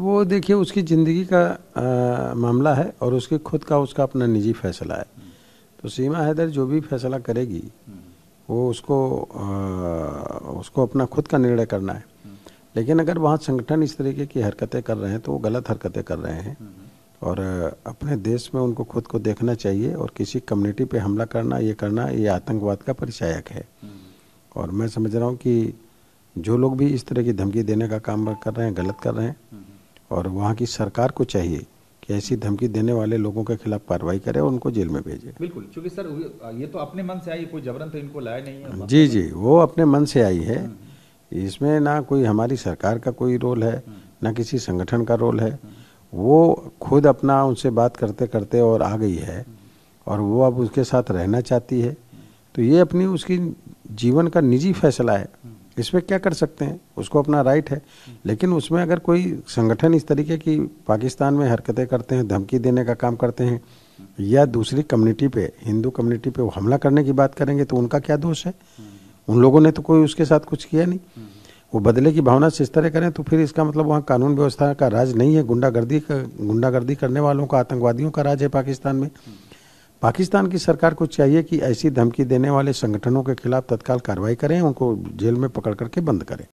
वो देखिए उसकी ज़िंदगी का आ, मामला है और उसके खुद का उसका अपना निजी फैसला है। तो सीमा हैदर जो भी फैसला करेगी वो उसको आ, उसको अपना खुद का निर्णय करना है। लेकिन अगर वहाँ संगठन इस तरीके की हरकतें कर रहे हैं तो वो गलत हरकतें कर रहे हैं। और अपने देश में उनको खुद को देखना चाहिए और किसी कम्युनिटी पे हमला करना ये करना ये आतंकवाद का परिचायक है। और मैं समझ रहा हूँ कि जो लोग भी इस तरह की धमकी देने का काम कर रहे हैं गलत कर रहे हैं और वहाँ की सरकार को चाहिए कि ऐसी धमकी देने वाले लोगों के खिलाफ कार्रवाई करे और उनको जेल में भेजे। बिल्कुल क्योंकि सर ये तो अपने मन से आई कोई जबरन तो इनको लाया नहीं है। जी जी वो अपने मन से आई है। इसमें ना कोई हमारी सरकार का कोई रोल है ना किसी संगठन का रोल है। वो खुद अपना उनसे बात करते करते और आ गई है और वो अब उसके साथ रहना चाहती है। तो ये अपनी उसकी जीवन का निजी फैसला है। इसमें क्या कर सकते हैं? उसको अपना राइट है। लेकिन उसमें अगर कोई संगठन इस तरीके की पाकिस्तान में हरकतें करते हैं, धमकी देने का काम करते हैं, या दूसरी कम्युनिटी पे, हिंदू कम्युनिटी पे वो हमला करने की बात करेंगे तो उनका क्या दोष है? उन लोगों ने तो कोई उसके साथ कुछ किया नहीं। वो बदले की भावना से इस तरह करें तो फिर इसका मतलब वहाँ कानून व्यवस्था का राज नहीं है। गुंडागर्दी का, गुंडागर्दी करने वालों का, आतंकवादियों का राज है पाकिस्तान में। पाकिस्तान की सरकार को चाहिए कि ऐसी धमकी देने वाले संगठनों के खिलाफ तत्काल कार्रवाई करें, उनको जेल में पकड़ करके बंद करें।